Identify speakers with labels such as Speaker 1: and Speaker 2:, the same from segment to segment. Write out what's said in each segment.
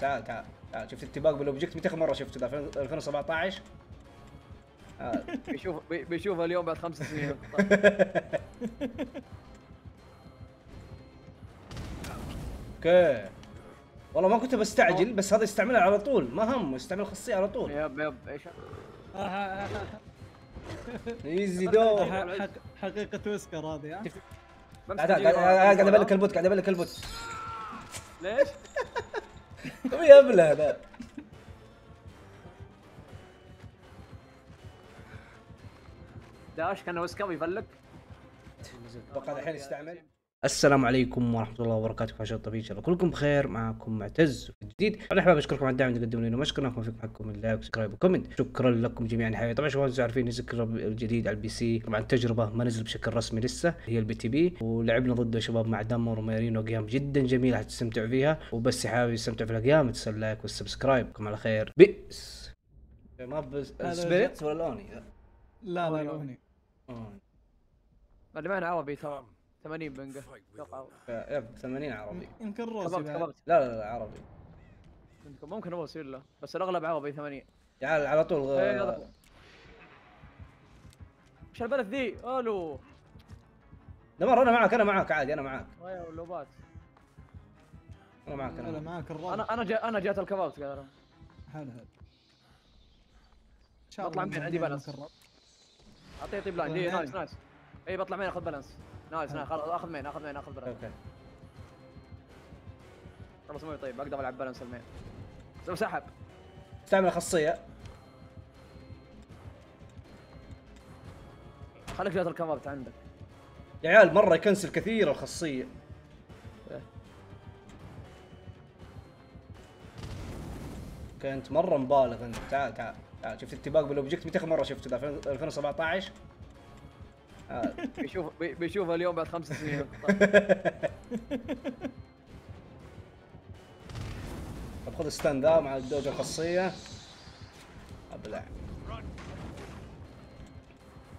Speaker 1: تعال تعال تعال شفت اتباق بالاوبجكت متى اخر مره شفته ذا 2017 آه.
Speaker 2: بيشوف بي- بيشوفها اليوم بعد خمس سنين
Speaker 1: أوكي والله ما كنت بستعجل بس هذا يستعملها على طول ما هم يستعمل الخاصيه على طول
Speaker 2: يب يب إيش
Speaker 1: ايزي دو
Speaker 3: حقيقة ويسكر هذه ها؟
Speaker 1: قاعد ابلك البوت قاعد ابلك البوت
Speaker 2: ليش؟
Speaker 1: هو يبله ذا
Speaker 2: dash كان ويسكا بيفلك
Speaker 1: أتوقع الحين يستعمل. السلام عليكم ورحمة الله وبركاته حاشا الطبيعي إن شاء الله كلكم بخير معكم معتز في جديد. أنا حابب أشكركم على الدعم اللي تقدمون لنا ما شكرناكم فيكم حقكم ال like و subscribe و comment. شكرا لكم جميعا حبايبي طبعا شباب أنتم عارفين نزل الجديد على ال PC طبعا تجربة ما نزل بشكل رسمي لسه هي ال PTB. ولعبنا ضده شباب مع دمر ومارينو game جدا جميلة حتستمتعوا فيها. وبس حابب يستمتع في ال game تنسى ال like وال subscribe. كم على خير. peace. ما بس السبيريت ولا الاوني
Speaker 3: لا لا الاغنية
Speaker 2: اللي معنا عربي ترى 80 بنقه أتوقع.
Speaker 1: يب 80 عربي.
Speaker 3: يمكن روسي
Speaker 2: كببت كببت
Speaker 1: لا لا لا عربي.
Speaker 2: ممكن هو يصير له بس الأغلب عربي 80
Speaker 1: يا عيال على طول
Speaker 2: هذا. إيش البلد ذي؟ ألو.
Speaker 1: دمر أنا معك أنا معك عادي أنا معك
Speaker 2: ويا اللوبات
Speaker 1: أنا معك
Speaker 3: أنا
Speaker 1: أنا معك.
Speaker 3: معك الرابع
Speaker 2: أنا أنا جا أنا جات الكبابت قال
Speaker 3: حلو شاء
Speaker 2: بطلع من عندي بالانس. أعطيه طيب لاين. إيه،. نايس نايس. اي بطلع مين اخذ بالانس نايس نايس خلاص آخذ مين آخذ مين آخذ بالانس
Speaker 1: أوكي.
Speaker 2: خلاص مو طيب أقدر ألعب بالانس المين. سحب.
Speaker 1: استعمل خاصيه
Speaker 2: خليك جات الكبابت عندك.
Speaker 1: يا عيال مرة يكنسل كثير الخاصيه
Speaker 2: إيه.
Speaker 1: كنت مرة مبالغ انت تعال تعال تعال. شفت اتباق بال object؟ متى آخر مرة شفته؟ ذا 2017 آه.
Speaker 2: بيشوف بي- بيشوفها اليوم بعد خمس سنين.
Speaker 1: طب خذ stand ذا مع الدوجة الخاصية. أبلع.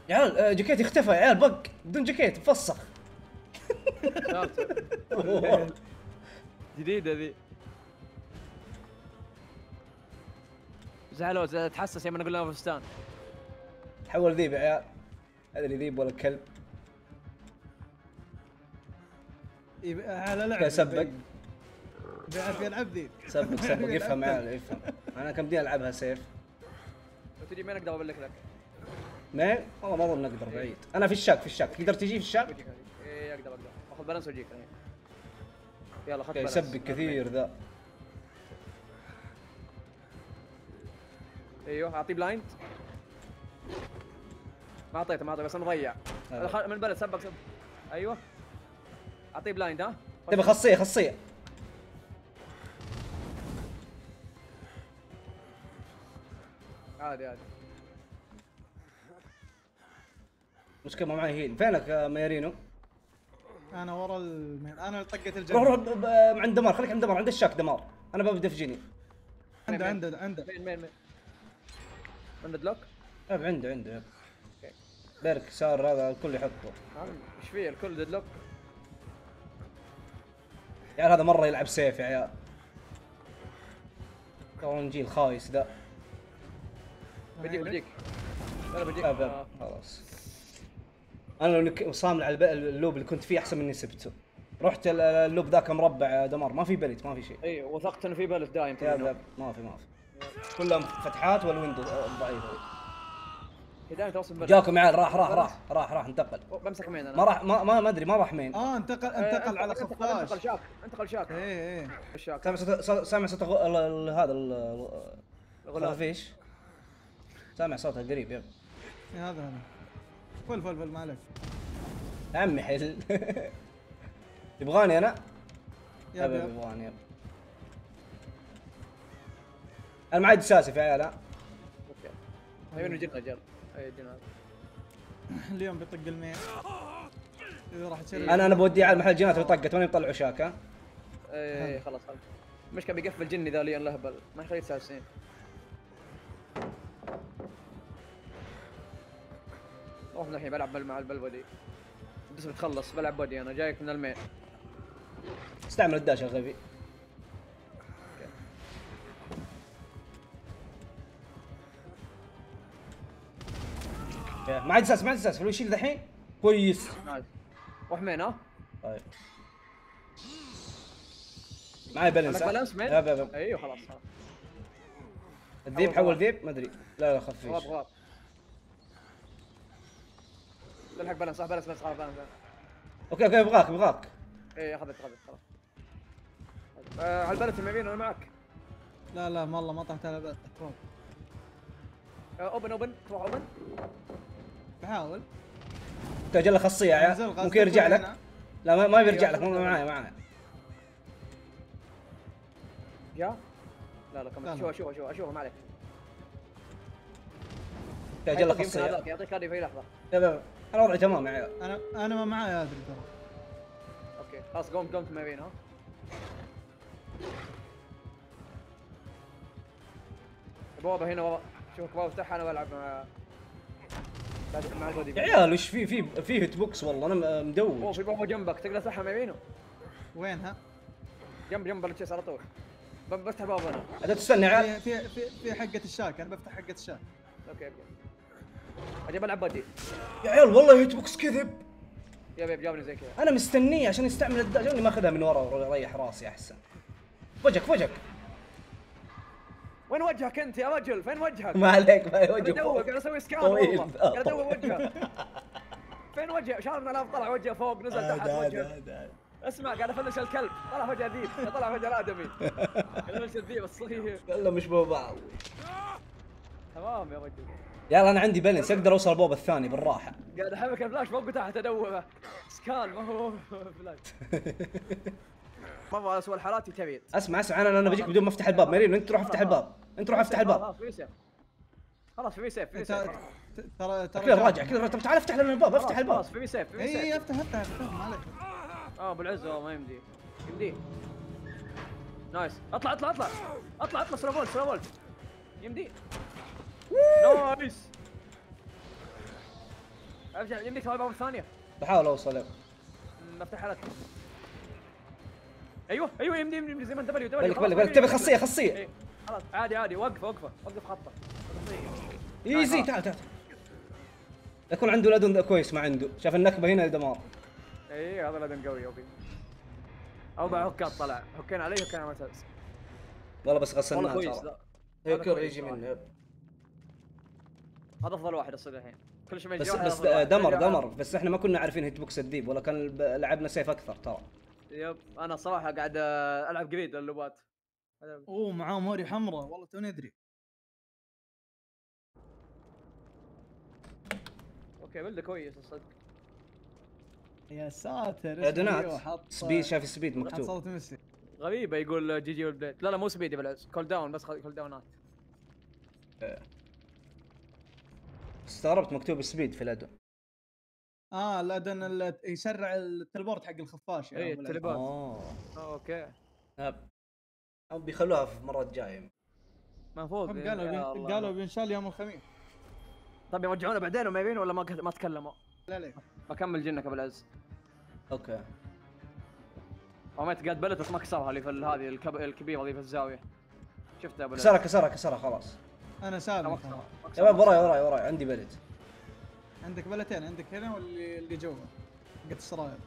Speaker 1: يا عيال آه، جاكيت اختفى يا عيال بق. بدون جاكيت مفسخ
Speaker 2: جديدة ذي. زعلوا زعلوا، تحسس يوم نقول لهم فستان
Speaker 1: تحول ذيب يا عيال. ادري ذيب ولا كلب.
Speaker 3: يب- على لعب
Speaker 1: يا سبق.
Speaker 3: بيعرف يلعب ذي
Speaker 1: سبق سبق يفهم يا عيال يفهم. أنا كم بدي ألعبها safe؟
Speaker 2: وتجي main أقدر ابلك لك؟
Speaker 1: مين؟ والله ما أظن نقدر بعيد. أنا في ال shack في ال shack. تقدر تجي في
Speaker 2: ال shack؟ إيه أقدر أقدر. أخذ balance وأجيك هني. يلا خذ balance
Speaker 1: يسبق كثير ذا.
Speaker 2: أيوه أعطيه blind ما أعطيته ما أعطيته بس أنا مضيع. خل- من ال pallet سبق سبق أيوه. أعطيه blind ها؟
Speaker 1: تبي خاصيه خاصيه
Speaker 2: عادي عادي.
Speaker 1: مشكلة ما معي هيل فينك ميرينو؟
Speaker 3: أنا ورا المين أنا طقت
Speaker 1: روح روح
Speaker 3: الجنة
Speaker 1: ب- ب- عند دمار. خليك عند دمار. عند الشاك دمار. أنا ببدا في جيني
Speaker 3: عنده عنده عنده.
Speaker 2: مين مين مين؟ دلوك
Speaker 1: يب عنده عنده. بيرك سار هذا الكل يحطه.
Speaker 2: إيش فيه؟ الكل deadlock؟
Speaker 1: يا عيال هذا مرة يلعب safe يا عيال. ترى جيل خايس ذا.
Speaker 2: لا بجيك
Speaker 1: يب يب
Speaker 2: آه.
Speaker 1: خلاص. أنا لو نك- صامل على ال loop اللي كنت فيه أحسن مني سبته. رحت ال- ال loop ذاك مربع يا دمار. ما في pallet ما في شيء.
Speaker 2: اي وثقت إنه في pallet دايم
Speaker 1: يب ما في ما في. كلهم فتحات وال windows
Speaker 2: ضعيفة توصل بلف
Speaker 1: جاكم يا عيال راح راح راح راح راح انتقل.
Speaker 2: بمسك مين أنا؟
Speaker 1: ما راح ما ما ما ادري ما راح مين
Speaker 3: آه انتقل
Speaker 2: آه،
Speaker 3: انتقل على
Speaker 2: انتقل
Speaker 3: خفاش
Speaker 2: شاك انتقل شاك
Speaker 3: إيه إيه.
Speaker 2: الشاك
Speaker 1: سامع صوت سامع صوت غ- ال- ال- هذا ال-
Speaker 2: الغلاف.
Speaker 1: الخفيش سامع صوتها قريب يب
Speaker 3: إيه، هذا هذا. فل فل فل ما عليك.
Speaker 1: يا عمي حل. يبغاني
Speaker 3: أنا؟
Speaker 1: يب يب
Speaker 3: يب
Speaker 1: يبغاني يب أنا معي دساسف يا عيال ها؟
Speaker 2: أوكي. هيون الجنة جل
Speaker 3: اليوم بيطق المين إذا راح تصير
Speaker 1: أنا أنا بودي على محل جينات وطقت ماني مطلعوا شاك ها؟
Speaker 2: اي خلاص خلاص المشكلة بيقفل جني ذا ليون لهبل. ما يخليه تسع سنين روح الحين بلعب بل- مع البلبودي بس بتخلص بلعب بودي أنا جايك من المين
Speaker 1: استعمل الداش يا يا، ما عاد أساس ما عاد أساس فلو يشيل ذحين كويس.
Speaker 2: نايس. وحمين ها؟
Speaker 1: طيب. معي بالانس
Speaker 2: بالانس مين؟ إيوه خلاص خلاص.
Speaker 1: الذيب حول ذيب ما أدري. لا لا خفيش
Speaker 2: غلط غلط تلحق balance صح balance بس خلاص balance
Speaker 1: okay okay أبغاك أبغاك.
Speaker 2: إيه أخذت أخذت خلاص. آه، على ال pallet اليمين أنا معك.
Speaker 3: لا لا والله ما طحت على
Speaker 2: آه، open open روح open
Speaker 3: بحاول.
Speaker 1: له خاصيه يا عيال ممكن يرجع لك. لا ما, ما بيرجع
Speaker 2: أيوة،
Speaker 1: لك مو
Speaker 2: أخذت
Speaker 1: معايا معايا.
Speaker 2: يا؟ لا لا
Speaker 3: لا،
Speaker 2: كمل.
Speaker 3: لا.
Speaker 2: شوف شوف شوف ما عليك.
Speaker 1: له
Speaker 2: يمكن
Speaker 1: خاصيه
Speaker 2: يعطيك هذه في لحظة.
Speaker 1: يا يا. أنا وضعي تمام يا عيال
Speaker 3: أنا أنا ما معاي ادري ترى.
Speaker 2: okay خلاص قمت ما بين ها بوابة هنا ورا شوف بوابة افتحها أنا بلعب مع
Speaker 1: يا عيال وش في في في hit box والله أنا م- أوه
Speaker 2: في بوابه جنبك تقدر تفتحها ما بينه
Speaker 3: وينها؟
Speaker 2: جنب جنب ال chase على طول. ب- بفتح البوابه أنا.
Speaker 1: عاد تستنى يا عيال.
Speaker 3: في في في, حقة ال shack أنا بفتح حقة ال
Speaker 2: shack. okay okay. أجي بلعب body
Speaker 1: يا عيال والله hit box كذب.
Speaker 2: يا بيب جابني زي كذا.
Speaker 1: أنا مستنيه عشان يستعمل ال dash اني ماخذها من ورا وريح راسي أحسن. وجهك وجهك
Speaker 2: وين وجهك أنت يا رجل؟ فين وجهك؟
Speaker 1: ما عليك ما
Speaker 2: قاعد
Speaker 1: وجهك
Speaker 2: ادور قاعد أسوي
Speaker 1: scan.
Speaker 2: والله. قاعد ادور وجهه فين وجهه؟ شهر الاف طلع وجهه فوق نزل تحت وجهه اسمع قاعد أفلش الكلب. طلع وجه ذيب طلع وجه الادمي قاعد أفلش الذيب الصغير.
Speaker 1: كلهم يشبهوا بعض
Speaker 2: تمام يا رجل.
Speaker 1: يلا أنا عندي balance أقدر أوصل البوب الثاني بالراحة.
Speaker 2: قاعد أحرك الفلاش فوق وتحت ادوره scan ما هو فلاش مرة اسوء الحالات يتبيت
Speaker 1: أسمع أسمع. أنا أنا بجيك بدون ما أفتح الباب. مارين انت روح أفتح الباب؟ انت روح أفتح الباب؟
Speaker 2: خلاص في safe. خلاص في safe
Speaker 3: ترى ترى
Speaker 1: كذا راجع كذا طب تعال افتح لنا الباب افتح الباب.
Speaker 2: خلاص في safe في
Speaker 3: إي
Speaker 2: safe.
Speaker 3: افتح افتح افتح ما عليك.
Speaker 2: آه بالعز والله ما يمدي. يمدي. nice. اطلع اطلع اطلع. اطلع اطلع. slow vault slow vault يمدي. nice. ارجع يمديك الباب الثانية
Speaker 1: بحاول
Speaker 2: أوصل افتحها لك أيوه أيوه يمدي يمدي زي ما انت بلي
Speaker 1: بلك بلك بلك تبي خاصيه خاصيه
Speaker 2: إيه، خلاص. عادي عادي. وقف وقفه وقف خطة.
Speaker 1: easy تعال تعال. يكون عنده لدن كويس ما عنده. شاف النكبة هنا دمار.
Speaker 2: اي هذا لدن قوي أوكي أربع هوكات طلع. هوكين علي هوكين على مسلس
Speaker 1: والله بس غسلناه ترى. هيكر يجي. منه.
Speaker 2: هذا أفضل واحد يصير الحين. كل شوي
Speaker 1: بس
Speaker 2: يجي
Speaker 1: بس
Speaker 2: واحد.
Speaker 1: دمر دمر. بس إحنا ما كنا عارفين هيت بوكس الديب ولا كان لعبنا سيف أكثر ترى.
Speaker 2: يب أنا صراحة قاعد ألعب جريد اللوبات
Speaker 3: أوه معاه موري حمراء. والله توني أدري.
Speaker 2: أوكي بلده كويس الصدق
Speaker 3: يا ساتر أيوه، حط
Speaker 1: سبيد شاف سبيد
Speaker 3: حط
Speaker 1: مكتوب
Speaker 3: صوت ميسي.
Speaker 2: غريبة يقول جي جي والبليد. لا لا مو سبيدي بالعكس كول داون بس كول داونات.
Speaker 1: استغربت مكتوب سبيد في الادو
Speaker 3: آه الادن ال- يسرع التلبورت حق الخفاش يا
Speaker 2: إيه،
Speaker 3: أبو العز.
Speaker 2: التليبورت.
Speaker 1: آه.
Speaker 2: آه، أوكي.
Speaker 1: نعم. أو بيخلوها في المره الجايه
Speaker 2: المفروض
Speaker 3: قالوا بين-
Speaker 2: الله.
Speaker 3: قالوا بينشال يوم الخميس.
Speaker 2: طب يرجعونه بعدين وما يبين ولا ما ما تكلموا؟
Speaker 3: لا لا.
Speaker 2: بكمل جنك أبو العز.
Speaker 1: أوكي.
Speaker 2: رميت قاد بلت ما كسرها اللي في ال- هذه الكب... الكبيرة اللي في الزاوية. شفتها أبو العز؟
Speaker 1: كسرها كسرها كسرها خلاص.
Speaker 3: أنا
Speaker 2: لا، ما
Speaker 1: يا وراي وراي وراي عندي بلد.
Speaker 3: عندك بلتين عندك هنا واللي اللي جوا حقت السراير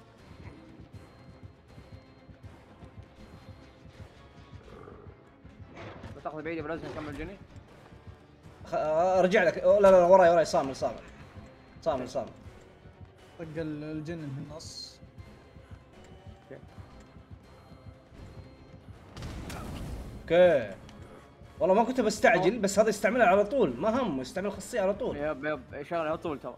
Speaker 2: بتاخذ بعيد ابو العز نكمل جني
Speaker 1: خ... أرجع لك. لا لا وراي وراي. صامل صامل صامل صامل
Speaker 3: طق ال- الجن من النص.
Speaker 1: أوكي. والله ما كنت بستعجل بس هذا يستعملها على طول. ما هم يستعمل خاصيه على طول.
Speaker 2: يب يب شغل على طول ترى.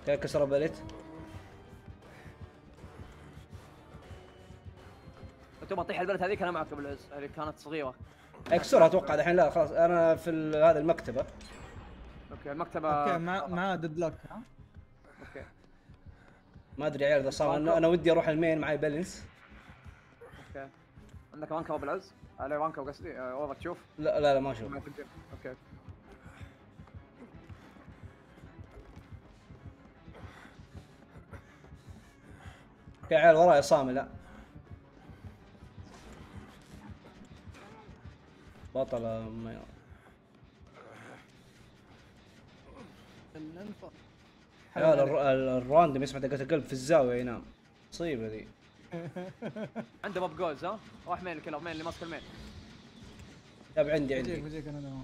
Speaker 1: أوكي كسر بلد
Speaker 2: أنتم اطيح البلد هذيك أنا معك ابو العز هذه كانت صغيرة.
Speaker 1: أكسرها أتوقع الحين لا خلاص. أنا في ال- هذا المكتبة.
Speaker 2: أوكي المكتبة
Speaker 3: أوكي مع معاه ديد لوك ها؟
Speaker 1: ما أدري عيال إذا صار أنا ودي أروح المين معي بالانس
Speaker 2: أوكي. عندك وانكا بالعز؟ على وانكا قصدي؟ آه، اوفر تشوف؟
Speaker 1: لا لا لا ما أشوف.
Speaker 2: أوكي. في
Speaker 1: عيال وراي صامي لا. بطل ما ال- الراندم يسمع دقة القلب في الزاوية ينام مصيبة ذي
Speaker 2: عنده موب جولز ها؟ واحد مين الكلر مين اللي ماسك المين؟
Speaker 1: طيب عندي عندي.
Speaker 3: بجيك أنا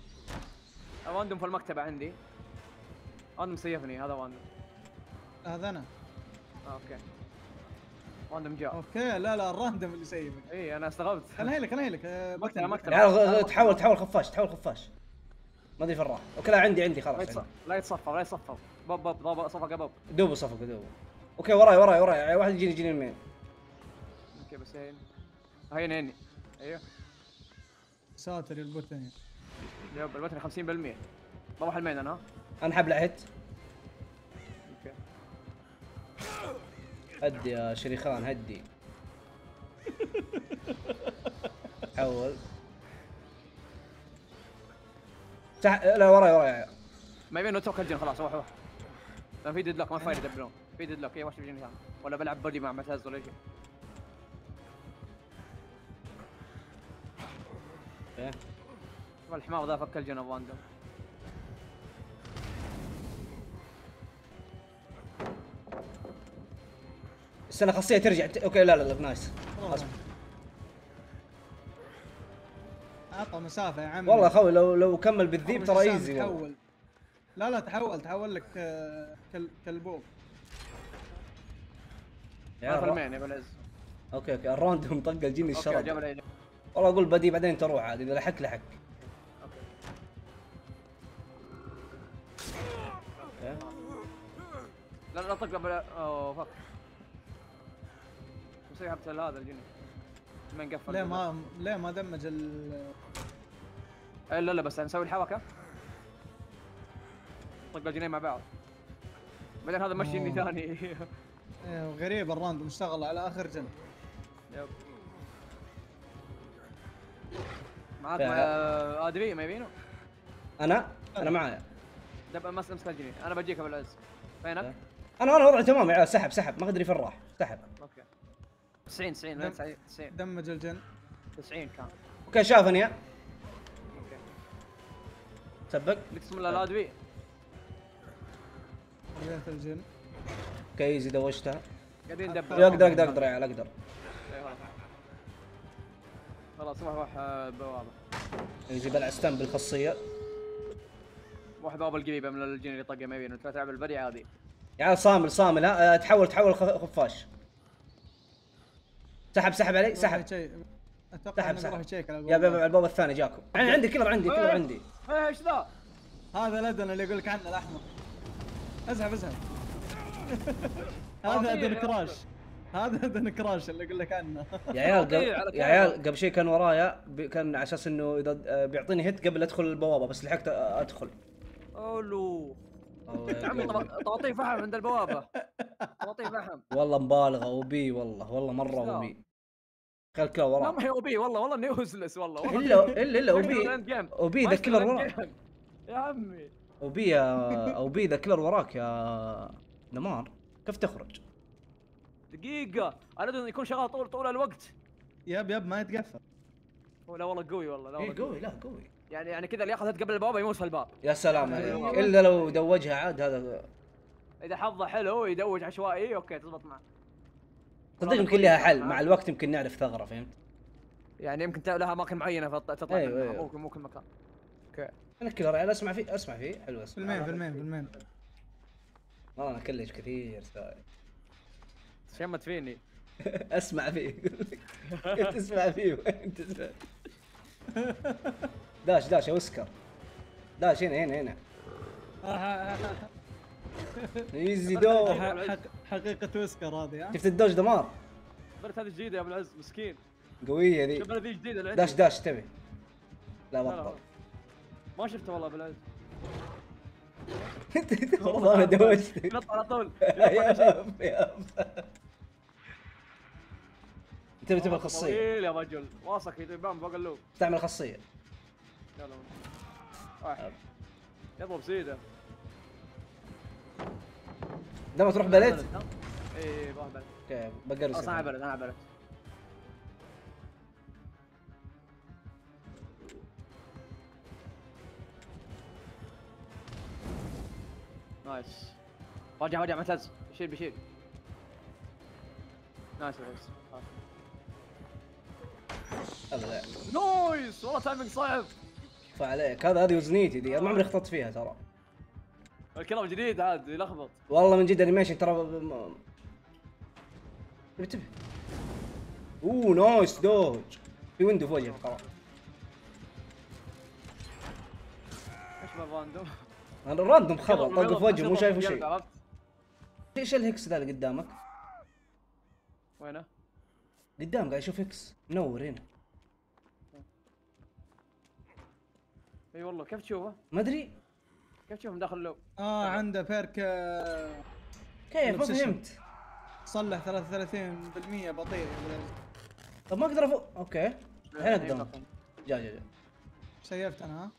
Speaker 2: واندم في المكتبة عندي. واندم سيفني هذا واندم
Speaker 3: هذا أنا.
Speaker 2: آه، أوكي. واندم جاء.
Speaker 3: أوكي لا لا الراندم اللي سيبك
Speaker 2: إي أنا استغربت.
Speaker 3: خليني لك خليني لك آه،
Speaker 2: مكتبة
Speaker 3: بكتب.
Speaker 2: مكتبة
Speaker 1: يا عيال غ- تحول تحول خفاش تحول خفاش. ما أدري فين راح. أوكي لا عندي عندي
Speaker 2: لا
Speaker 1: خلاص.
Speaker 2: لا يتصفى لا يتصفى بوب بوب بوب صفقة بوب
Speaker 1: دوبه صفقة دوبه. أوكي وراي وراي وراي. واحد يجيني يجيني المين
Speaker 2: أوكي بس هين. هين هيني أيوه.
Speaker 3: ساتر يا البوتين
Speaker 2: يب الوتر 50% بروح المين أنا ها؟
Speaker 1: أنا حبلع هيت
Speaker 2: أوكي.
Speaker 1: هدي يا شريخان هدي. حول تح... لا وراي وراي.
Speaker 2: ما يبين اترك الجن خلاص روح روح. لا في ديدلوك ما في فايده يدبرون في ديدلوك اي واحد بيجيني ثاني ولا بلعب بودي مع معتز ولا شيء.
Speaker 1: إيه.
Speaker 2: والحمار ذا فك الجن ابو اندم
Speaker 1: استنى خاصية ترجع. ت... أوكي لا لا لا نايس. خلاص.
Speaker 3: أعطى مسافة يا عمي.
Speaker 1: والله يا أخوي لو لو كمل بالذيب ترى ايزي
Speaker 3: لا لا تحول تحول لك آه، كل كلبوب
Speaker 1: يا
Speaker 2: المين يا العز.
Speaker 1: أوكي أوكي. الراوند الشرب
Speaker 2: جاب لي
Speaker 1: والله أقول بدي بعدين تروح عاد إذا لحق لحق. أوكي.
Speaker 2: لا لا طق قبل أوه فك. مسوي حبة هذا الجن ما نقفل
Speaker 3: ليه ما ليه ما دمج ال
Speaker 2: إيه، لا لا بس نسوي الحركة. طق الجنين مع بعض. بعدين هذا مشي
Speaker 3: إني.
Speaker 2: ثاني.
Speaker 3: إيه، غريب الراندوم اشتغل على آخر جن
Speaker 2: يب. معاك مع آدري ما يبينه؟
Speaker 1: أنا؟ أنا. معايا.
Speaker 2: دب مس أمسك الجنين أنا بجيك أبو العز. فينك؟
Speaker 1: أنا أنا وضعي تمام يا عيال سحب سحب. ما أدري فين راح. سحب.
Speaker 2: أوكي. 90 90
Speaker 3: دم.
Speaker 2: 90 90
Speaker 3: دمج الجن.
Speaker 2: 90 كان.
Speaker 1: أوكي شافني.
Speaker 2: أوكي.
Speaker 1: سبق.
Speaker 2: نقسم له الادوي
Speaker 3: الجن.
Speaker 1: أوكي ايزي دوشتها
Speaker 2: قاعدين ندبر.
Speaker 1: أقدر أقدر أقدر يا عيال أقدر.
Speaker 2: إيه، خلاص. روح روح آه، بوابه
Speaker 1: ايزي بلع ستان بالخاصية.
Speaker 2: روح بوابه القريبه من الجن اللي طقه ما يبينه. انت تلعب البري عادي.
Speaker 1: يا عيال صامل صامل ها آه، تحول تحول خفاش. سحب سحب علي سحب.
Speaker 3: أتوقع
Speaker 1: سحب سحب.
Speaker 3: راح يشيك على
Speaker 1: يا
Speaker 3: الباب.
Speaker 1: باب الباب الثاني جاكم عندي killer عندي killer عندي.
Speaker 2: إيه إيش ذا؟
Speaker 3: هذا addon اللي يقول لك عنه الأحمر. اسحب اسحب هذا addon crash. هذا أدن كراش اللي يقول لك عنه.
Speaker 1: يا عيال قبل. يا عيال قبل شيء كان ورايا كان على أساس إنه اذا آه، بيعطيني hit قبل أدخل البوابة بس لحقت
Speaker 2: أدخل.
Speaker 1: أولو.
Speaker 2: يا عمي طواطيف فحم عند البوابة. طواطيف فحم
Speaker 1: والله مبالغة وبي والله والله
Speaker 2: مرة.
Speaker 1: وبي خل
Speaker 2: لا
Speaker 1: وراه
Speaker 2: ما هي أوبي والله والله إني والله والله.
Speaker 1: الا الا
Speaker 2: إلا أوبي.
Speaker 1: أوبي ذا كلر
Speaker 2: جيم. يا عمي.
Speaker 1: اوبي يا اوبي ذا كلر وراك يا نمار. كيف تخرج؟
Speaker 2: دقيقة. أنا ادري انه يكون شغال طول طول الوقت.
Speaker 3: يب يب ما يتقفل.
Speaker 2: هو لا والله قوي والله لا
Speaker 1: اي
Speaker 2: والله
Speaker 1: قوي لا قوي.
Speaker 2: يعني يعني كذا اللي ياخذ قبل البوابة يموت في الباب.
Speaker 1: يا سلام
Speaker 3: أيوة.
Speaker 1: عليك. إلا لو دوجها عاد هذا
Speaker 2: إذا حظه حلو يدوج عشوائي أوكي تزبط معه.
Speaker 1: صدق يمكن لها حل. مع الوقت يمكن نعرف ثغرة فهمت؟
Speaker 2: يعني يمكن لها أماكن معينة تطلع
Speaker 1: أيوة،
Speaker 2: منها.
Speaker 1: أيوة.
Speaker 2: ممكن مو كل مكان. أوكي.
Speaker 1: أنا كلر عيال أسمع فيه أسمع فيه. حلو
Speaker 3: في
Speaker 1: اسمع
Speaker 3: المين في المين في المين
Speaker 1: والله أنا كلش كثير ساي.
Speaker 2: شمت فيني.
Speaker 1: أسمع فيه. انت تسمع فيه انت تسمع؟ داش داش اوسكار dash هنا هنا هنا. easy دو
Speaker 3: حقيقة ويسكر هذه
Speaker 1: شفت ال dodge دمار؟
Speaker 2: برت هذه جديدة يا أبو العز مسكين.
Speaker 1: قوية ذي.
Speaker 2: شوف أنا ذي جديدة.
Speaker 1: dash dash تبي. لا. بطل.
Speaker 2: ما شفته والله ابو العز
Speaker 1: والله أنا دوجت
Speaker 2: ينط على طول.
Speaker 1: يا تبي تبي الخاصيه
Speaker 2: طويل يا رجل. واثق يبان فوق ال loop.
Speaker 1: استعمل خاصيه
Speaker 2: يلا. واحد يضرب سيده
Speaker 1: لما تروح pallet؟
Speaker 2: اي بروح pallet.
Speaker 1: okay بقرص
Speaker 2: خلاص أنا pallet أنا pallet. nice رجع رجع معتز بشيل. بشيل nice
Speaker 1: nice
Speaker 2: nice والله timing صعب.
Speaker 1: فعليك هذا هذه وزنيتي دي. ما عمري خططت فيها ترى.
Speaker 2: الكلام جديد عاد يلخبط.
Speaker 1: والله من جد animation ترى. انتبه أوه nice dodge. في window في وجهك ترى.
Speaker 2: إيش ما random
Speaker 1: أنا random خبر طلقه في وجهه مو شايفه شيء
Speaker 2: عرفت
Speaker 1: إيش ال hex ذا اللي قدامك؟
Speaker 2: وينه؟
Speaker 1: قدام قاعد أشوف hex منور هنا
Speaker 2: إي والله كيف تشوفه؟
Speaker 1: ما أدري
Speaker 2: كيف تشوفه من داخل ال
Speaker 3: loop؟ آه عنده perk آه،
Speaker 1: كيف ما. فهمت
Speaker 3: صلح 33% بطيء
Speaker 1: طب ما أقدر افوق okay الحين أقدر
Speaker 2: يبقى.
Speaker 1: جا جا جا
Speaker 3: سيفت أنا ها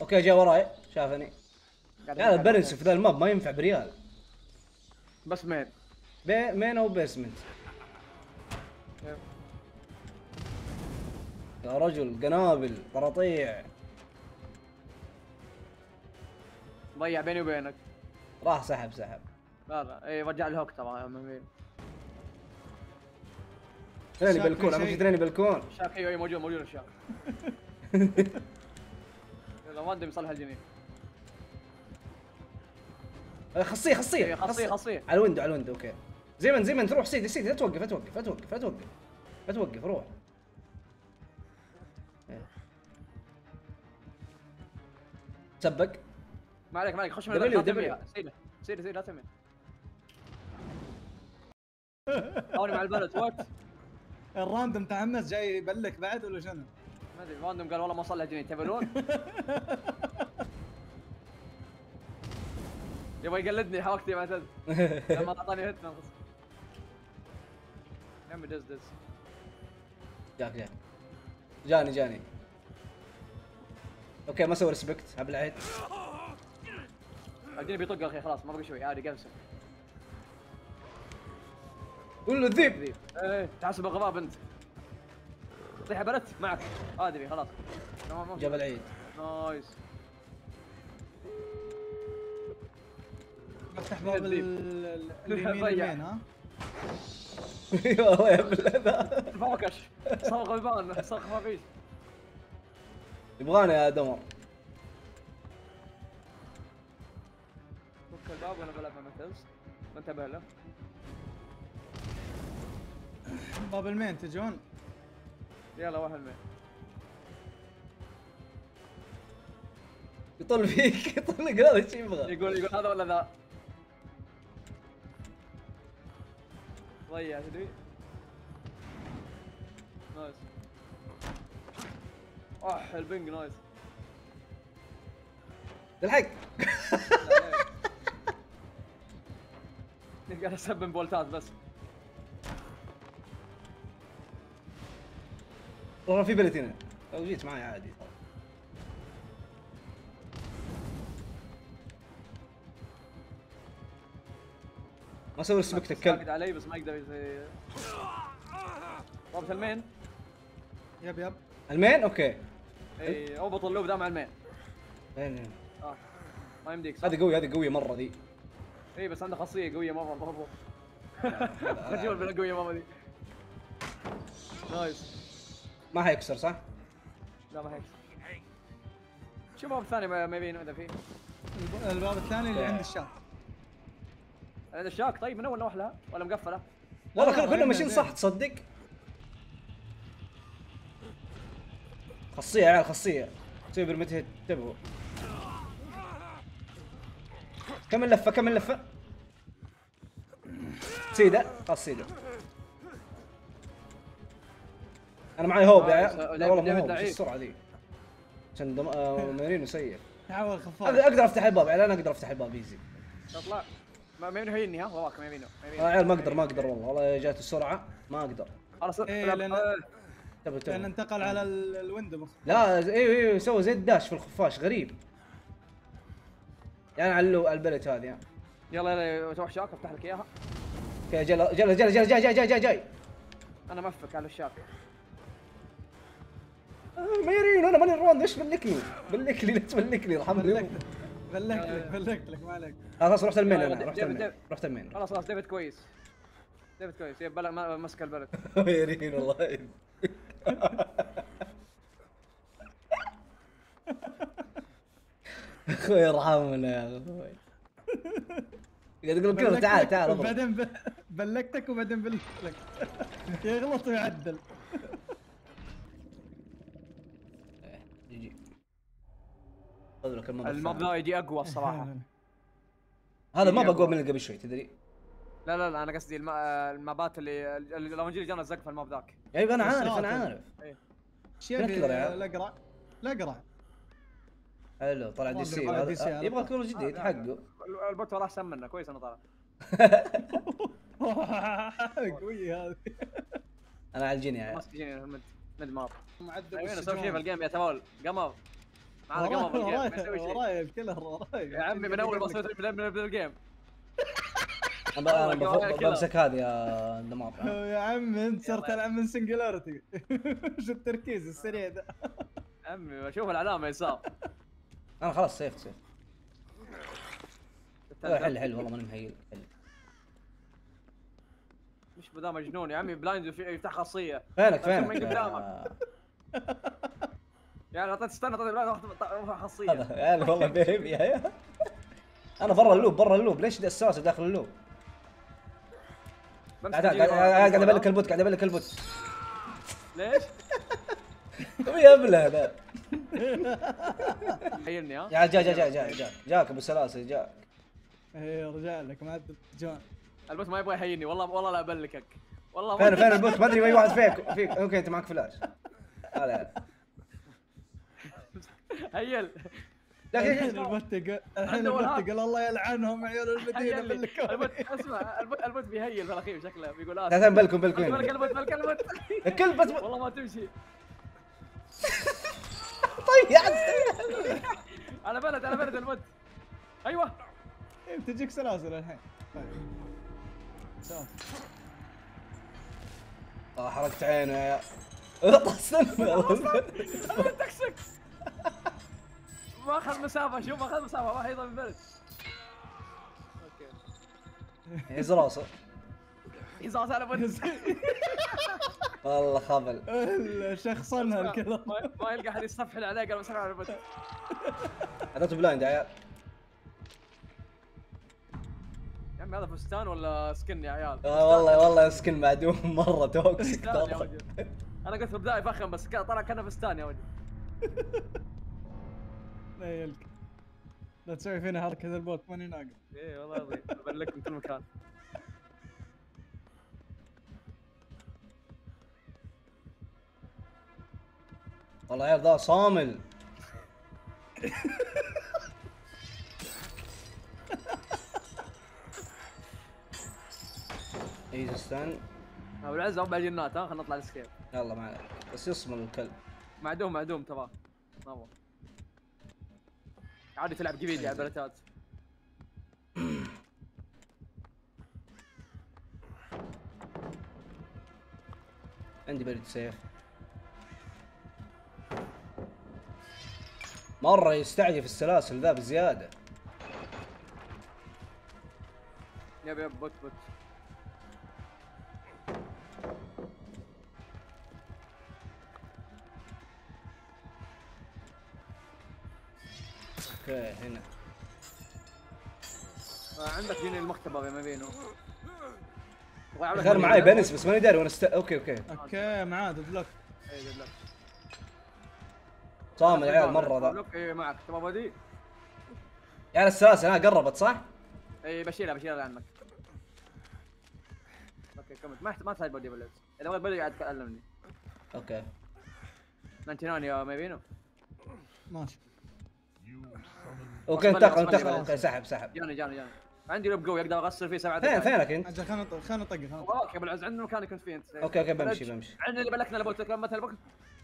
Speaker 1: أوكي جاء وراي شافني.
Speaker 2: قاعد
Speaker 1: لا. البالانس في ذا الماب ما ينفع بريال.
Speaker 2: بس مين؟
Speaker 1: بي مين أو بيسمنت. يا رجل قنابل قراطيع
Speaker 2: ضيع بيني وبينك.
Speaker 1: راح سحب سحب.
Speaker 2: لا لا. اي رجع الهوك ترى يا مين
Speaker 1: اثنين
Speaker 3: شاك
Speaker 1: بالكون
Speaker 3: شيء.
Speaker 1: شيء. اثنين بالكون.
Speaker 2: الشاك أيوه موجود موجود الشاك يلا random يصلح الجنين
Speaker 1: آه، خاصية
Speaker 2: إيه،
Speaker 1: خاصية
Speaker 2: خاصية خاصية
Speaker 1: على ال window على ال window okay. زي ما زي ما انت روح سيدي سيدي لا توقف لا توقف لا توقف لا توقف لا توقف روح. إيه. سبق.
Speaker 2: ما عليك ما عليك خش من
Speaker 1: دبليو، دبليو.
Speaker 2: سيده سيده لا تمين أوني مع ال pallet وقت
Speaker 3: ال random تحمس جاي يبلك بعد ولا شنو؟
Speaker 2: ما أدري random قال والله ما صلح جنين تبلون؟ يبغى يقلدني حركتي مع تد لما أعطاني hit نقص يا عمي دز دز
Speaker 1: جاك جاك. جاني جاني. okay ما سوى respect ابلع hit
Speaker 2: الجنين بيطق أخي خلاص ما بقى شوي. عادي قلسه
Speaker 1: قول له الذيب
Speaker 2: ذيب. إيه تحسب الغباء أنت. طيح بلت معك. ادري خلاص.
Speaker 1: جبل عيد
Speaker 2: نايس.
Speaker 3: افتح باب ال- ال- اليمين ها؟
Speaker 1: والله يا بلد
Speaker 2: فوكش. صوغ البان صوغ ما فيش.
Speaker 1: يبغانا يا دمر
Speaker 2: فك الباب وأنا بلعب مع متلز ما انتبه له.
Speaker 3: باب ال main تجون؟
Speaker 2: يلا واحد من.
Speaker 1: يطل فيك يطلق هذا إيش يبغى؟
Speaker 2: يقول يقول هذا ولا ذا؟ ضيع تدري nice. اح ال ping nice.
Speaker 1: الحق
Speaker 2: قاعد اسبن بولتات بس.
Speaker 1: والله في pallet هنا لو جيت معي عادي. ما سوي الكلب
Speaker 2: علي بس ما يقدر ضربة ال
Speaker 3: main. yep
Speaker 1: yep. ال main؟ okay.
Speaker 2: اي اربط ال loop ذا مع ال main.
Speaker 1: وين- وين؟
Speaker 2: آه. ما يمديك؟
Speaker 1: هذه قوية هذه قوية مرة ذي
Speaker 2: اي بس عنده خاصية قوية مرة برضو رجول بلا قوية مرة ذي nice.
Speaker 1: ما حيكسر صح؟
Speaker 2: لا ما هيك شوف الباب الثاني ما يبين إذا فيه
Speaker 3: الب- الباب الثاني اللي عند الشاط
Speaker 2: هذا ال shack طيب من أول نروح لها ولا مقفلة؟
Speaker 1: والله
Speaker 3: وين-
Speaker 1: ماشيين؟ صح تصدق؟ خاصية يا عيال خاصية تسوي برميت هيد انتبهوا كم اللفة كم اللفة؟ سيدة خلاص أنا معي هوب يا. عيال. والله مو هوب. السرعة ذي. عشان دم... آه مارينو سيء.
Speaker 3: حاول خفاف
Speaker 1: أقدر أقدر أفتح الباب عيال أنا أقدر أفتح الباب ايزي
Speaker 2: ما يمينه هيني ها؟ وراك يمينه ما
Speaker 1: يا
Speaker 2: يمينه.
Speaker 1: عيال ما أقدر ما أقدر والله. والله جات السرعة ما أقدر.
Speaker 2: خلاص
Speaker 3: إيه،
Speaker 2: آه،
Speaker 1: لأن
Speaker 3: انتقل على ال- الويندو
Speaker 1: لا أيوه أيوه سوى زي الداش في الخفاش غريب. يعني على البلت هذه يعني.
Speaker 2: يلا يلا تروح شاك افتح لك إياها.
Speaker 1: أوكي جل جل جل جل جاي جاي جاي جاي جاي
Speaker 2: أنا مفك على الشاك.
Speaker 1: آه، ميرينو أنا ماني روان ليش بلكني بلكني لا تبلكني ارحمني
Speaker 3: بلكت بلكت لك بلكت لك ما عليك
Speaker 1: خلاص رحت المين أنا
Speaker 2: لا،
Speaker 1: رحت المين. رحت المين.
Speaker 2: خلاص خلاص ديفيد كويس. ديفيد كويس يب بلد ما- مسك البلد.
Speaker 1: ميرين والله. أخوي ارحمنا يا أخوي. قاعد كذا تعال
Speaker 3: لك
Speaker 1: تعال اضرب
Speaker 3: وبعدين ب- بلكتك وبعدين بلكت لك يغلط ويعدل
Speaker 1: GG خذ لك ال
Speaker 2: map
Speaker 1: ال
Speaker 2: map يجي أقوى الصراحة.
Speaker 1: هذا ما بقوى. من اللي قبل شوي تدري؟
Speaker 2: لا لا لا أنا قصدي الم- المابات اللي نجي جانا زق في ال map
Speaker 1: ذاك. أيوه
Speaker 3: أنا
Speaker 1: عارف
Speaker 3: أنا.
Speaker 1: عارف.
Speaker 3: إيش يبي. الاقرع الاقرع
Speaker 1: حلو طلع DC.
Speaker 3: يبغى.
Speaker 1: كل جديد
Speaker 2: آه،
Speaker 1: حقه.
Speaker 2: ال bot والله أحسن منه كويس إنه طلع.
Speaker 3: قوية هذه.
Speaker 1: أنا على ال gen يا عيال.
Speaker 2: ماسك gen mid map.
Speaker 3: معذب
Speaker 2: أيوه سوي
Speaker 3: السجون.
Speaker 2: شيء في ال game يا تمول. قمر. ما يسوي
Speaker 3: وراي وراي ال killer وراي
Speaker 2: يا عمي من أول ما صرت من من
Speaker 1: ال game أنا. بمسك هذه يا دمار.
Speaker 3: يا عم أنت صرت تلعب من سنجلاريتي شو التركيز السريع ده؟
Speaker 2: عمي شوف العلامة يسار.
Speaker 1: أنا خلاص سيفت سيفت. والله حل حل والله ماني مهيل. حل.
Speaker 2: مش بدا مجنون يا عمي بلايند في- يفتح خاصية.
Speaker 1: فينك
Speaker 2: أشوف من
Speaker 1: فينك
Speaker 2: قدامك.
Speaker 1: يا-
Speaker 2: يعني اعطيت استنى اعطيت بلايند واحد خاصيه
Speaker 1: هذا يا عيال والله بيبي يا. أنا برا اللوب برا اللوب. ليش دا الساسه داخل اللوب؟
Speaker 2: بمسك
Speaker 1: قاعد أبلك البوت قاعد أبلك البوت.
Speaker 2: ليش؟
Speaker 1: يا أبلة هذا.
Speaker 2: حيلني ها؟
Speaker 1: جاء جاء جاء جاء جاء جاك أبو سلاسل جاك.
Speaker 3: إيه رجع لك معذب جون
Speaker 2: البوت ما يبغى يحييني. والله والله لا أبلكك. والله
Speaker 1: فين فين البوت؟ ما أدري اي واحد فيك فيك. أوكي أنت معك فلاش. لا لا
Speaker 2: هيل.
Speaker 3: الحين البت قال الحين. البت قال الله يلعنهم عيال
Speaker 2: المدينة.
Speaker 3: بالكون
Speaker 2: البوت اسمع البوت البوت بيهيل في الأخير شكله بيقول
Speaker 1: لا
Speaker 2: اسف
Speaker 1: لا بلكم بلكم.
Speaker 2: بلك البوت بلك البوت
Speaker 1: الكل بس
Speaker 2: والله ما تمشي.
Speaker 1: طيب
Speaker 2: على بلد على بلد البوت أيوه.
Speaker 3: إيه، بتجيك سلاسل الحين. طيب. سلام.
Speaker 1: آه حركت عينه يا استنى
Speaker 2: تكسك ما أخذ مسافة شوف ما أخذ مسافة ما حيضرب البلد أوكي
Speaker 1: يهز راسه
Speaker 2: يزاز على بوت
Speaker 1: والله خبل.
Speaker 3: شخصنها الكلام
Speaker 2: ما ما يلقى أحد يستفحل عليه قال مسك على ال bot
Speaker 1: اعطيته blind يا عيال.
Speaker 2: يا عمي هذا فستان ولا skin يا عيال؟
Speaker 1: آه والله والله skin معدوم مرة
Speaker 2: toxic أنا قلت في البدايه فخم بس طلع كأنه فستان يا وجه
Speaker 3: لا يلك. لا تسوي فينا حركه ال bot ماني ناقص.
Speaker 2: إيه والله العظيم ابلك من كل مكان.
Speaker 1: والله يا عيال ذا صامل. ايزي ستان
Speaker 2: أبو العز أربع جنات ها خلينا نطلع السكيب
Speaker 1: يلا ما عليك. بس يصمل الكلب.
Speaker 2: معدوم معدوم ما أبغى عادي تلعب جبيد يا بلتات
Speaker 1: عندي بريد safe. مرة يستعجل في السلاسل ذا بزيادة.
Speaker 2: yep yep bot bot. يا ما بينه. مرة
Speaker 1: معاي. بنس بس ماني داري وأنا است... أوكي أوكي.
Speaker 3: أوكي معاه دبلوك
Speaker 2: إيه، جد لك.
Speaker 1: صامل يا عيال مرة ذا.
Speaker 2: لوك إيه معك. تبغى بودي؟
Speaker 1: يا عيال السلاسل ها قربت صح؟
Speaker 2: أي بشيلها بشيلها عنك أوكي كمل. ما ما تحتاج بودي بالعكس. إذا بغيت بودي قاعد تكلمني.
Speaker 1: أوكي.
Speaker 2: 99 يا ميبينو
Speaker 3: ماشي.
Speaker 2: okay
Speaker 1: انتقل انتقل. okay سحب سحب.
Speaker 2: جاني جاني جاني. عندي loop قوي أقدر أغسل فيه سبعة
Speaker 1: فين. فينك أنت؟
Speaker 3: أجل خلنا نطق خلنا نطق خلنا نطق.
Speaker 2: okay ابو العز عندنا المكان اللي كنت فيه إنت.
Speaker 1: okay okay بمشي بمشي.
Speaker 2: عندنا اللي بلكنا ال bot لما الوقت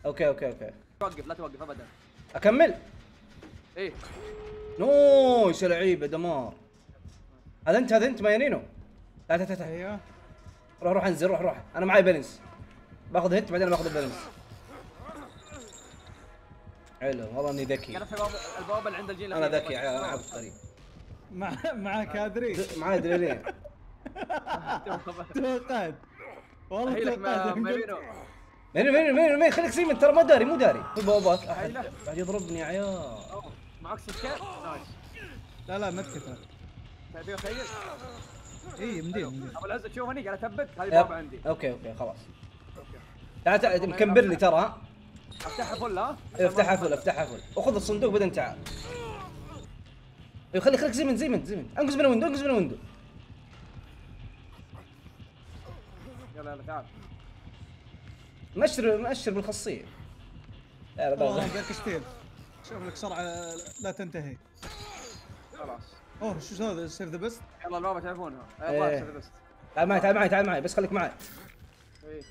Speaker 1: okay okay okay.
Speaker 2: توقف لا توقف ابدا.
Speaker 1: أكمل؟
Speaker 2: إيه.
Speaker 1: nice يا لعيبه دمار. هذا أنت هذا أنت مايانينو تعال تعال تعال
Speaker 3: أيوه.
Speaker 1: روح روح انزل روح روح. أنا معي balance باخذ hit بعدين باخذ ال balance حلو والله إني ذكي.
Speaker 2: قال في البوابه اللي عند الجيل أنا.
Speaker 1: ذكي أنا عبقري قريب
Speaker 3: مع مع كادري.
Speaker 1: معاي دليلين
Speaker 3: توقعت. والله توقعت.
Speaker 1: مين مين مين مين خليك سيمن ترى ما داري مو داري. في بوابات احد. قاعد يضربني يا عيال
Speaker 2: معك سكر نايس.
Speaker 3: لا لا ما تكتب
Speaker 2: تبي خير؟
Speaker 3: إي مدين مدين
Speaker 2: أبو العز تشوفني قاعد أثبت. هذه. بوابه عندي.
Speaker 1: أوكي أوكي خلاص. تعال تعال مكمبر لي ترى. ها
Speaker 2: أفتحها full ها؟
Speaker 1: افتحها full افتحها full. وخذ الصندوق بعدين تعال. أيوه خلي خليك زي من زي من زي من انقز من ال window انقز من ال window
Speaker 2: يلا يلا تعال.
Speaker 1: مأشر مأشر بالخاصية. لا لا
Speaker 3: والله
Speaker 1: لا
Speaker 3: قالك كثير شوف لك سرعة لا تنتهي.
Speaker 2: خلاص.
Speaker 3: أوه شو هذا؟ save ذا beast
Speaker 2: يلا البابا تعرفونها.
Speaker 1: إيه.
Speaker 2: الله بس
Speaker 1: تعال معي تعال معي تعال معي بس خليك معي.
Speaker 2: إيه.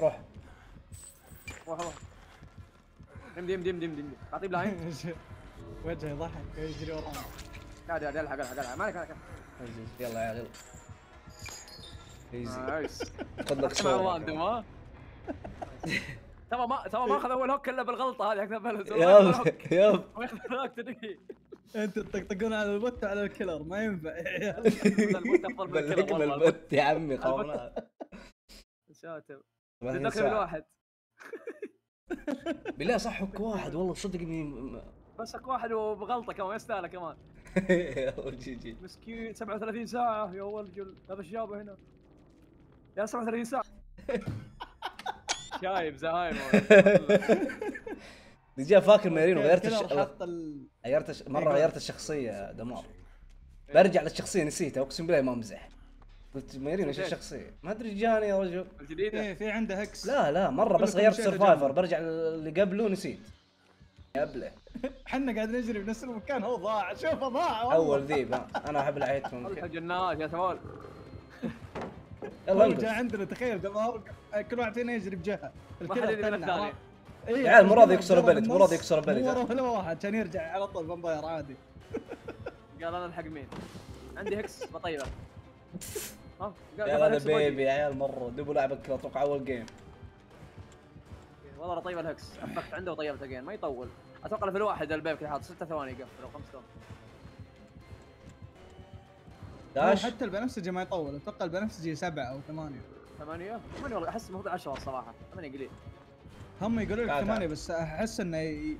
Speaker 1: روح.
Speaker 2: روح روح. امدي امدي امدي امدي أعطيه blind.
Speaker 3: وجهه يضحك يجري ورانا.
Speaker 2: قاعد قاعد الحق الحق الحق مالك مالك.
Speaker 1: يلا يا عيال يلا easy
Speaker 2: nice
Speaker 1: خذ لك
Speaker 2: ها ترى ما ترى ما أخذ اول hook إلا بالغلطة هذه أكثر pallet
Speaker 1: yep yep
Speaker 2: ما ياخذ ال hook تدري.
Speaker 3: أنت تطقطقون على ال bot وعلى ال killer ما ينفع. يا عيال
Speaker 2: الموت أفضل من والله.
Speaker 1: بال bot يا عمي خلاص.
Speaker 2: ساتر
Speaker 1: 30
Speaker 2: تدخل
Speaker 1: ساعة.
Speaker 2: الواحد.
Speaker 1: بالله صح hook واحد والله صدق اني م-
Speaker 2: بس hook واحد وبغلطه كمان يستاهله كمان.
Speaker 1: يلا GG.
Speaker 2: مسكين 37 ساعة. يا ولد هذا الشاب هنا؟ يا 37 ساعة. شايب زهايمر.
Speaker 1: رجال فاكر مارينو غيرت الش...
Speaker 3: الكلر حط ال
Speaker 1: غيرت الش... مرة
Speaker 3: إيه.
Speaker 1: غيرت الشخصية دمار. برجع للشخصية نسيتها. أقسم بالله ما امزح قلت مارينو
Speaker 2: إيش؟
Speaker 1: الشخصية؟ ما أدري جاني يا رجل.
Speaker 2: الجديدة؟
Speaker 3: إيه في عنده هكس
Speaker 1: لا لا مرة بس غيرت سرفايفر. برجع اللي قبله نسيت. يا ابله
Speaker 3: حنا قاعد نجري بنفس المكان هو ضاع. شوفه ضاع
Speaker 1: أول ذيب. أنا أحب العيد ممكن
Speaker 2: الجنات يا تمام
Speaker 1: يلا
Speaker 3: جاء عندنا تخيل دمار كل واحد فينا يجري
Speaker 2: بجهة.
Speaker 3: الثاني.
Speaker 2: الثاني.
Speaker 3: إيه،
Speaker 1: يا عيال مراد
Speaker 3: الكلر
Speaker 1: يكسر البلد،
Speaker 3: النص،
Speaker 1: مراد يكسر البلد.
Speaker 3: مو ورا ولا واحد كان يرجع على طول فامباير عادي.
Speaker 2: قال أنا الحق مين؟ عندي هكس بطيبة.
Speaker 1: يا هذا. بيبي يا عيال مرة. دوبو لعبك أتوقع أول جيم
Speaker 2: والله طيب الهكس. افكت عنده وطيبت اجين ما يطول. أتوقع في الواحد البيب كذا حاط ست ثواني يقفل أو خمس ثواني.
Speaker 1: dash.
Speaker 3: حتى البنفسجي ما يطول. أتوقع البنفسجي سبعة أو ثمانية.
Speaker 2: ثمانية؟ ثمانية والله أحس المفروض 10 الصراحة. ثمانية قليل.
Speaker 3: هم يقولوا لك
Speaker 1: ثمانية.
Speaker 3: بس أحس إنه ي-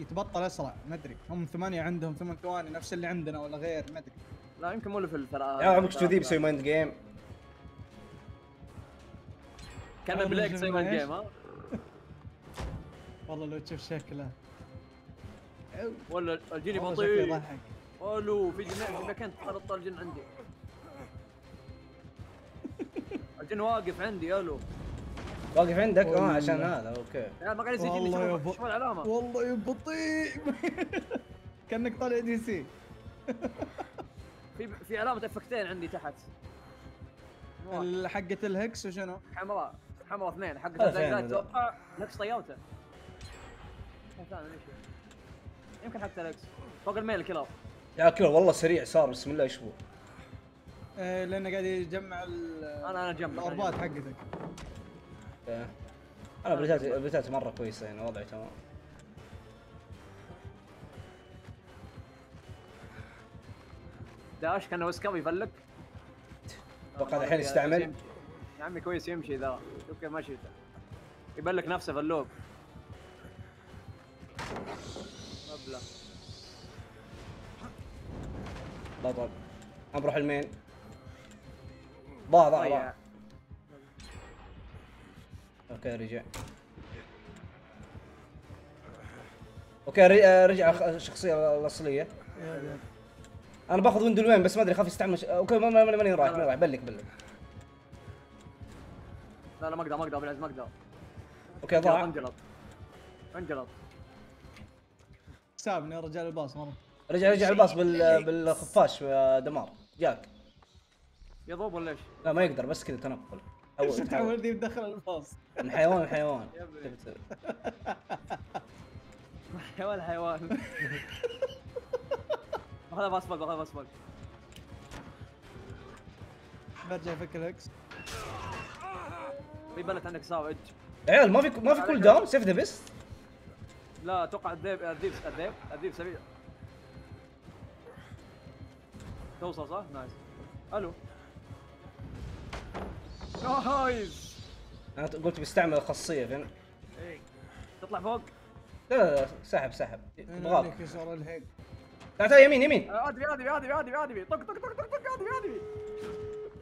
Speaker 3: يتبطل أسرع. ما أدري. هم ثمانية عندهم ثمان ثواني نفس اللي عندنا ولا غير ما أدري.
Speaker 2: لا يمكن مو اللي في الثلاثة
Speaker 1: يا عمك شو ذي بيسوي mind game
Speaker 2: كان بليك تسوي
Speaker 3: mind.
Speaker 2: game ها؟
Speaker 3: والله لو تشوف شكله.
Speaker 2: ولا
Speaker 3: والله شكله
Speaker 2: بطيء.
Speaker 3: يضحك.
Speaker 2: ألو في جن في مكان خلط الجن عندي. الجن واقف عندي ألو.
Speaker 1: واقف عندك؟
Speaker 3: آه.
Speaker 1: عشان هذا أوكي.
Speaker 2: يا ما قاعد
Speaker 3: والله
Speaker 2: شوف العلامة.
Speaker 3: والله يا بطيء. كأنك طالع دي سي.
Speaker 2: في في علامة إفكتين عندي تحت.
Speaker 3: حقة الهكس وشنو؟
Speaker 2: حمراء. حمراء اثنين حق
Speaker 1: هذا فين
Speaker 2: الزايدات
Speaker 1: هذا؟
Speaker 2: أتوقع لكس طيارته. ثاني يمكن حتى لكس فوق الميل كلاب
Speaker 1: يا كذا والله سريع صار بسم الله إيش هو
Speaker 3: لأنه قاعد يجمع ال-
Speaker 2: أنا أنا أنا
Speaker 3: الاربات. حقتك.
Speaker 1: إيه. أنا بلتاتي بلتاتي مرة كويسة يعني وضعي تمام.
Speaker 2: داش كان ويسكر يفلك.
Speaker 1: أتوقع الحين يستعمل.
Speaker 2: يا عمي كويس يمشي ذا. شوف كيف ماشي يبلك نفسه في ال loop
Speaker 1: بطل. أنا بروح ال main ضاع ضاع
Speaker 2: ضاع
Speaker 1: أوكي رجع. أوكي آه، رجع الشخصيه الأصلية. أنا باخذ window الوين بس ما أدري خاف يستعمل ش... أوكي ما- ما- ما- ماني رايح ماني رايح. بلك بلك.
Speaker 2: لا لا ما أقدر ما أقدر بالعز ما أقدر.
Speaker 1: أوكي ضاع.
Speaker 2: انجلط انجلط
Speaker 3: سابني يا رجال الباص مرة.
Speaker 1: رجع رجع الباص بال... بالخفاش آه، دمار. جاك.
Speaker 2: يضرب ولا إيش؟
Speaker 1: لا ما يقدر بس كذا تنقل. إيش
Speaker 3: تحول ذي بدخل الباص.
Speaker 1: من حيوان لحيوان.
Speaker 2: حيوان حيوان هذا باص هذا باص
Speaker 3: برجع افك الهكس
Speaker 2: في بلت عندك ساو اج
Speaker 1: عيال ما في ما في كول داون سيف ذا بيست
Speaker 2: لا أتوقع الذيب الذيب الذيب الذيب سريع. توصل صح؟ نايس. ألو. نايس
Speaker 1: أنا قلت بستعمل الخاصية فين؟
Speaker 2: إيه. تطلع فوق؟
Speaker 1: لا لا لا سحب سحب.
Speaker 3: هنالك يسار الهيل
Speaker 1: تعال تعال يمين يمين.
Speaker 2: آه، ادمي ادمي ادمي ادمي ادمي طق طق طق طق طق ادمي ادمي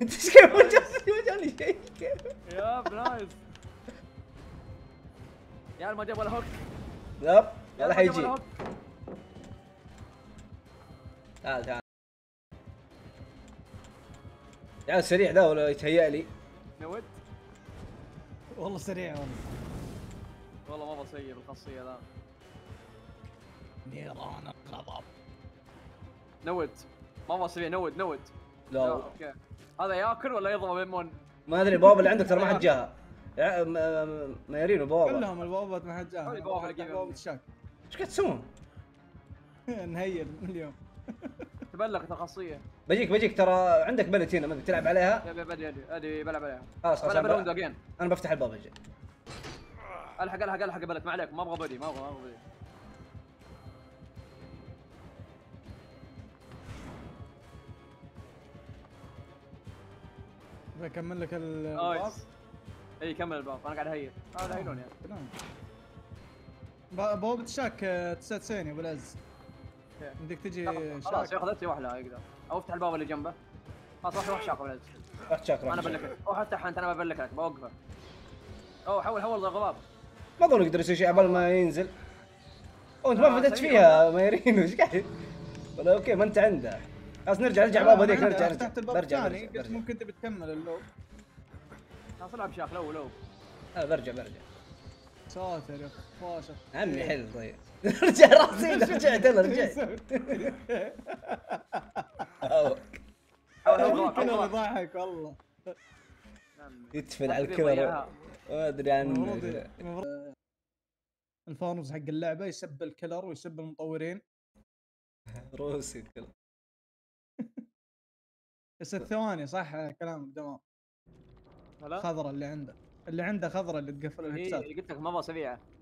Speaker 1: انت إيش كيف؟ ما جاني- ما جاني شيء. كيف
Speaker 2: يا نايس. يا ما جاب ولا هوك.
Speaker 1: يب
Speaker 2: ما جاب
Speaker 1: حيجي. تعال تعال. تعال سريع ذا ولا يتهيأ لي؟
Speaker 2: نود.
Speaker 3: والله سريع والله.
Speaker 2: والله مره سيء بالخاصيه ذا.
Speaker 3: نيران الغضب.
Speaker 2: نود. مره سريع نود نود.
Speaker 1: لا.
Speaker 2: أوكي. هذا ياكل ولا يضرب يمون
Speaker 1: ما أدري البوابه اللي عندك ترى ما حد جاها. مايرين البوابه
Speaker 3: كلهم البوابات ما حد جاها بوابة الشاك.
Speaker 1: إيش قاعد تسوون؟
Speaker 3: نهيل اليوم.
Speaker 2: تبلغت الخاصيه
Speaker 1: بجيك بجيك ترى عندك بلت هنا ما أدري تلعب عليها؟
Speaker 2: بدي ادري ادري بلعب عليها
Speaker 1: خلاص خلاص
Speaker 2: بلعب
Speaker 1: أنا, أنا بفتح الباب أجي
Speaker 2: ألحق ألحق ألحق بلت ما عليك ما أبغى بدي ما أبغى ما أبغى بدي
Speaker 3: بكمل لك
Speaker 2: نايس. اي كمل الباب أنا قاعد اهيل هذا هيلون يعني.
Speaker 3: بوابة الشاك آه، تسعة سين يا أبو العز. بدك تجي
Speaker 2: خلاص
Speaker 3: شاك.
Speaker 2: ياخذ يروح لا يقدر أو افتح الباب اللي جنبه. خلاص روح روح شاق ولا
Speaker 1: رحت شاكر
Speaker 2: أنا بلك أو افتح أنت أنا ببلك لك بوقفه. أو حول حول الغباب
Speaker 1: ما اظن يقدر يسوي شيء عبال ما ينزل. أو أنت ما
Speaker 2: آه،
Speaker 1: فتحت
Speaker 2: سريع
Speaker 1: فيها مايرين إيش قاعد؟ ولا أوكي ما أنت عنده خلاص نرجع نرجع باب هذيك نرجع نرجع
Speaker 3: فتحت الباب
Speaker 1: برجع
Speaker 3: الثاني
Speaker 1: برجع.
Speaker 3: قلت
Speaker 1: برجع
Speaker 3: ممكن تبي تكمل اللوب.
Speaker 2: خلاص العب شاق لو لو
Speaker 1: آه، برجع برجع.
Speaker 3: ساتر يا فاشل.
Speaker 1: عمي حل طيب. رجع راسي رجعت أنا رجعت
Speaker 2: الغباب
Speaker 3: يضحك والله.
Speaker 1: يتفل على الكلر. ما
Speaker 3: أدري
Speaker 1: عنه
Speaker 3: الفانوس حق اللعبة يسب الكلر ويسب المطورين.
Speaker 1: روسي الكلر.
Speaker 3: بس الثواني صح؟ كلامك تمام. خضرة اللي عنده. اللي عنده خضرة اللي تقفل الهكسات.
Speaker 2: اي قلت لك مره سريعة.